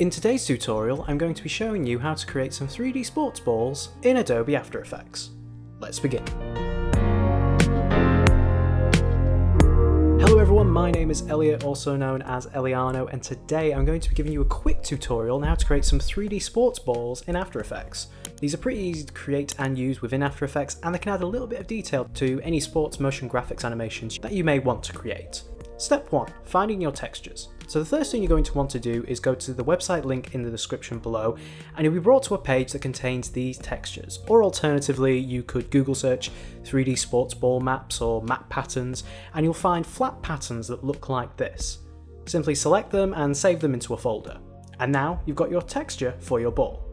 In today's tutorial, I'm going to be showing you how to create some 3D sports balls in Adobe After Effects. Let's begin. Hello everyone, my name is Elliot, also known as Elliano, and today I'm going to be giving you a quick tutorial on how to create some 3D sports balls in After Effects. These are pretty easy to create and use within After Effects, and they can add a little bit of detail to any sports motion graphics animations that you may want to create. Step 1. Finding your textures. So the first thing you're going to want to do is go to the website link in the description below and you'll be brought to a page that contains these textures. Or alternatively, you could Google search 3D sports ball maps or map patterns and you'll find flat patterns that look like this. Simply select them and save them into a folder. And now you've got your texture for your ball.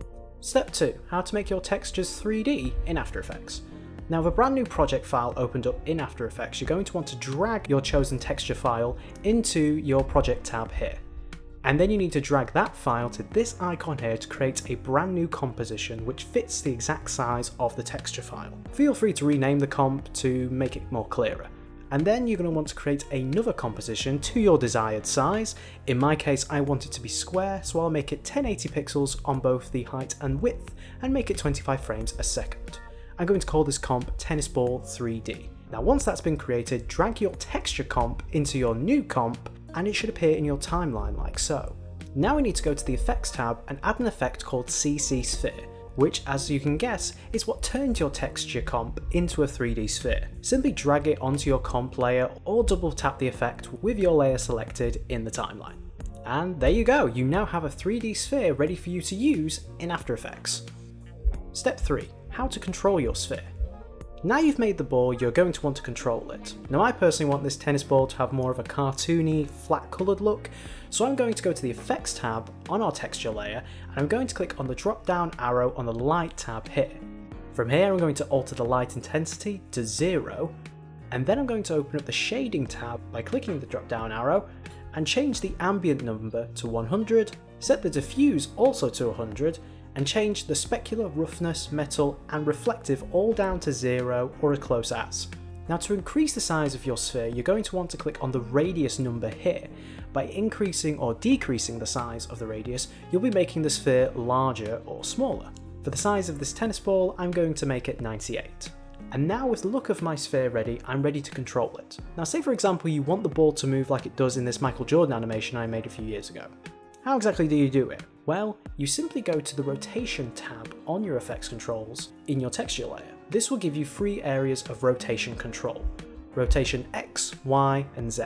Step 2. How to make your textures 3D in After Effects. Now with a brand new project file opened up in After Effects, you're going to want to drag your chosen texture file into your project tab here. And then you need to drag that file to this icon here to create a brand new composition which fits the exact size of the texture file. Feel free to rename the comp to make it more clearer. And then you're going to want to create another composition to your desired size. In my case, I want it to be square, so I'll make it 1080 pixels on both the height and width, and make it 25 frames a second. I'm going to call this comp Tennis Ball 3D. Now once that's been created, drag your texture comp into your new comp and it should appear in your timeline like so. Now we need to go to the Effects tab and add an effect called CC Sphere, which as you can guess is what turns your texture comp into a 3D sphere. Simply drag it onto your comp layer or double tap the effect with your layer selected in the timeline. And there you go, you now have a 3D sphere ready for you to use in After Effects. Step 3 how to control your sphere. Now you've made the ball, you're going to want to control it. Now I personally want this tennis ball to have more of a cartoony, flat coloured look, so I'm going to go to the Effects tab on our texture layer, and I'm going to click on the drop down arrow on the Light tab here. From here I'm going to alter the light intensity to 0, and then I'm going to open up the Shading tab by clicking the drop down arrow, and change the ambient number to 100, set the diffuse also to 100, and change the specular, roughness, metal and reflective all down to zero or as close as. Now to increase the size of your sphere, you're going to want to click on the radius number here. By increasing or decreasing the size of the radius, you'll be making the sphere larger or smaller. For the size of this tennis ball, I'm going to make it 98. And now with the look of my sphere ready, I'm ready to control it. Now say for example you want the ball to move like it does in this Michael Jordan animation I made a few years ago. How exactly do you do it? Well, you simply go to the rotation tab on your effects controls in your texture layer. This will give you three areas of rotation control, rotation X, Y and Z.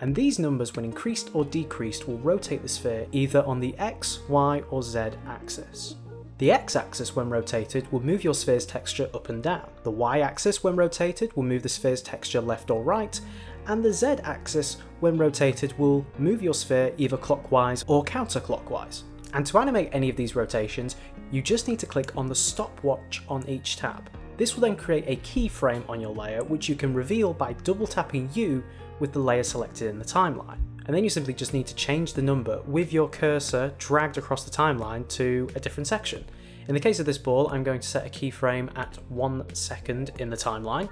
And these numbers when increased or decreased will rotate the sphere either on the X, Y or Z axis. The x-axis when rotated will move your sphere's texture up and down. The y-axis when rotated will move the sphere's texture left or right, and the z-axis, when rotated, will move your sphere either clockwise or counterclockwise. And to animate any of these rotations, you just need to click on the stopwatch on each tab. This will then create a keyframe on your layer which you can reveal by double tapping U with the layer selected in the timeline. And then you simply just need to change the number with your cursor dragged across the timeline to a different section. In the case of this ball, I'm going to set a keyframe at 1 second in the timeline,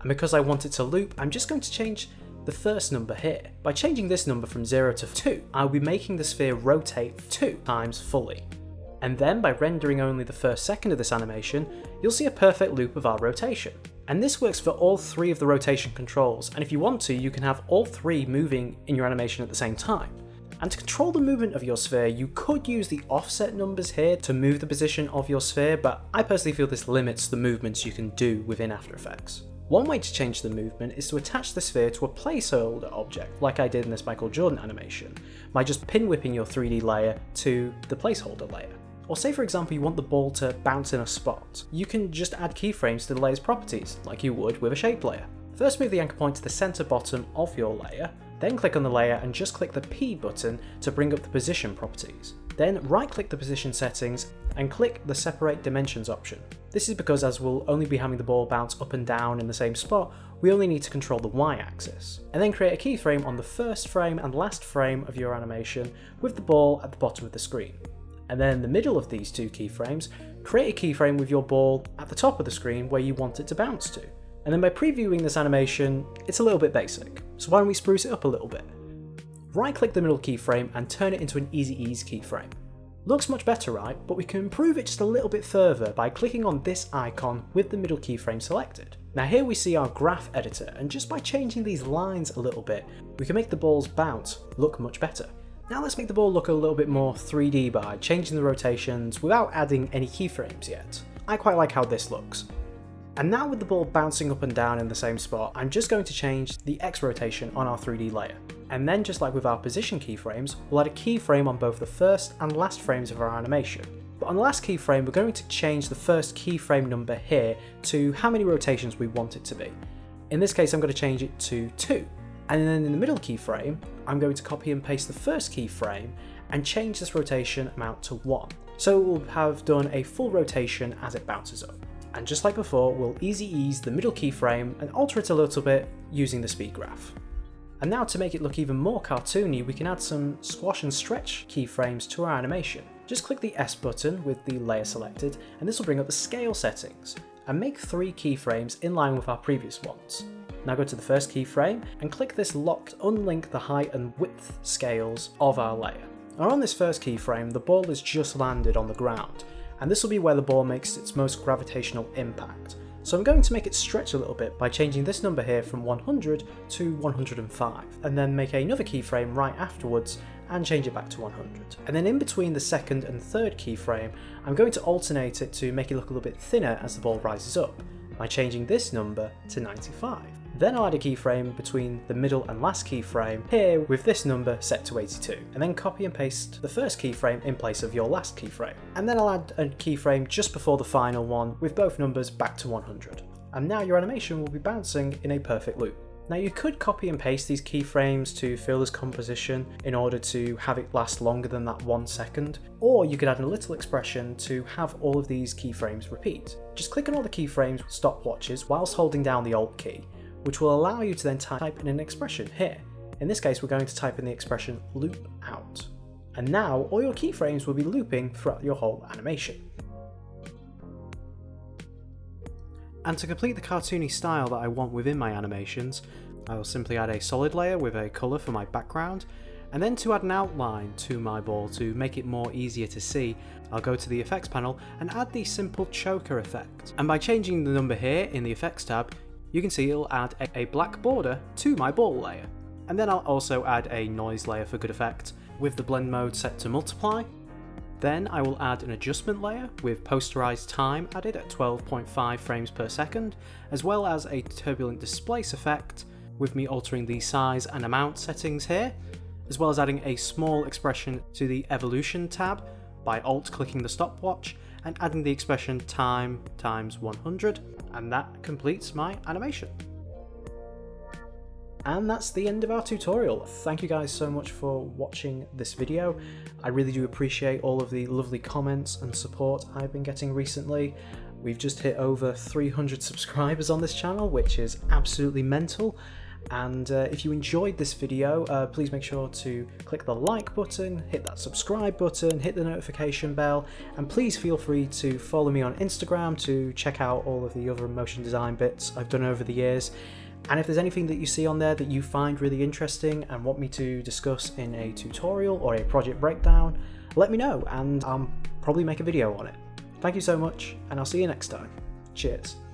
and because I want it to loop, I'm just going to change the first number here. By changing this number from 0 to 2, I'll be making the sphere rotate 2 times fully. And then by rendering only the first second of this animation, you'll see a perfect loop of our rotation. And this works for all three of the rotation controls, and if you want to, you can have all three moving in your animation at the same time. And to control the movement of your sphere, you could use the offset numbers here to move the position of your sphere, but I personally feel this limits the movements you can do within After Effects. One way to change the movement is to attach the sphere to a placeholder object, like I did in this Michael Jordan animation, by just pick whipping your 3D layer to the placeholder layer. Or say for example you want the ball to bounce in a spot, you can just add keyframes to the layer's properties, like you would with a shape layer. First move the anchor point to the center bottom of your layer, then click on the layer and just click the P button to bring up the position properties. Then right click the position settings and click the separate dimensions option. This is because as we'll only be having the ball bounce up and down in the same spot, we only need to control the Y axis. And then create a keyframe on the first frame and last frame of your animation with the ball at the bottom of the screen. And then in the middle of these two keyframes, create a keyframe with your ball at the top of the screen where you want it to bounce to. And then by previewing this animation, it's a little bit basic, so why don't we spruce it up a little bit? right click the middle keyframe and turn it into an easy ease keyframe. Looks much better, right? But we can improve it just a little bit further by clicking on this icon with the middle keyframe selected. Now here we see our graph editor, and just by changing these lines a little bit, we can make the ball's bounce look much better. Now let's make the ball look a little bit more 3D by changing the rotations without adding any keyframes yet. I quite like how this looks. And now with the ball bouncing up and down in the same spot, I'm just going to change the X rotation on our 3D layer. And then just like with our position keyframes, we'll add a keyframe on both the first and last frames of our animation. But on the last keyframe, we're going to change the first keyframe number here to how many rotations we want it to be. In this case, I'm going to change it to 2. And then in the middle keyframe, I'm going to copy and paste the first keyframe and change this rotation amount to 1. So we'll have done a full rotation as it bounces up. And just like before, we'll easy ease the middle keyframe and alter it a little bit using the speed graph. And now to make it look even more cartoony, we can add some squash and stretch keyframes to our animation. Just click the S button with the layer selected, and this will bring up the scale settings, and make three keyframes in line with our previous ones. Now go to the first keyframe and click this lock to unlink the height and width scales of our layer. Now on this first keyframe, the ball has just landed on the ground, and this will be where the ball makes its most gravitational impact. So I'm going to make it stretch a little bit by changing this number here from 100 to 105, and then make another keyframe right afterwards and change it back to 100. And then in between the second and third keyframe, I'm going to alternate it to make it look a little bit thinner as the ball rises up, by changing this number to 95. Then I'll add a keyframe between the middle and last keyframe here with this number set to 82, and then copy and paste the first keyframe in place of your last keyframe. And then I'll add a keyframe just before the final one with both numbers back to 100. And now your animation will be bouncing in a perfect loop. Now you could copy and paste these keyframes to fill this composition in order to have it last longer than that one second, or you could add a little expression to have all of these keyframes repeat. Just click on all the keyframes with stopwatches whilst holding down the Alt key, which will allow you to then type in an expression here. In this case, we're going to type in the expression loop out. And now all your keyframes will be looping throughout your whole animation. And to complete the cartoony style that I want within my animations, I will simply add a solid layer with a colour for my background, and then to add an outline to my ball to make it more easier to see, I'll go to the effects panel and add the simple choker effect. And by changing the number here in the effects tab, you can see it'll add a, black border to my ball layer. And then I'll also add a noise layer for good effect, with the blend mode set to multiply. Then I will add an adjustment layer with posterized time added at 12.5 frames per second, as well as a turbulent displace effect, with me altering the size and amount settings here, as well as adding a small expression to the evolution tab by alt clicking the stopwatch and adding the expression time times 100 and that completes my animation. And that's the end of our tutorial. Thank you guys so much for watching this video. I really do appreciate all of the lovely comments and support I've been getting recently. We've just hit over 300 subscribers on this channel, which is absolutely mental. And uh, if you enjoyed this video, uh, please make sure to click the like button, hit that subscribe button, hit the notification bell, and please feel free to follow me on Instagram to check out all of the other motion design bits I've done over the years. And if there's anything that you see on there that you find really interesting and want me to discuss in a tutorial or a project breakdown, let me know and I'll probably make a video on it. Thank you so much, and I'll see you next time. Cheers.